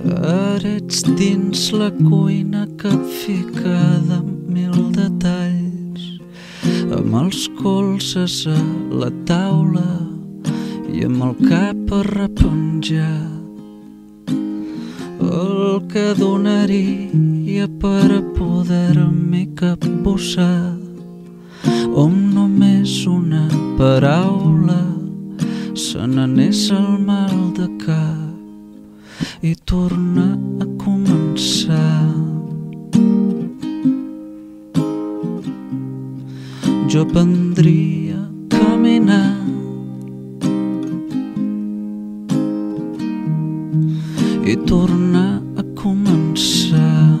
Ara ets dins la cuina capficada amb mil detalls. Amb els colzes a la taula i amb el cap arrepenjat. El que donaria per poder-m'hi capbussar. Om només una paraula se n'anés el mal de cap i torna a començar. Jo prendria caminar i tornar a començar.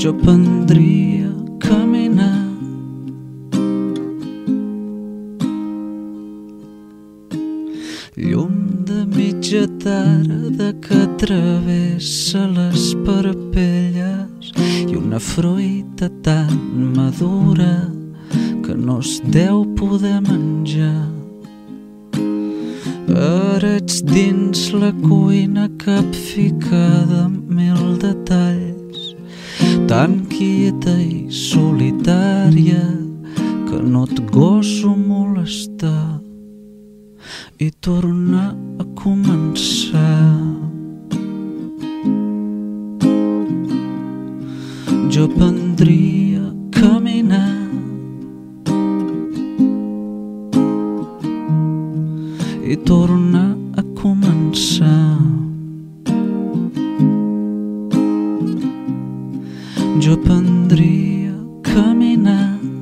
Jo prendria de mitja tarda que travessa les parpelles i una fruita tan madura que no es deu poder menjar. Ara ets dins la cuina capficada amb mil detalls, tan quieta i solitària que no et goso molestar i torna a començar. Jo prendria caminar i torna a començar. Jo prendria caminar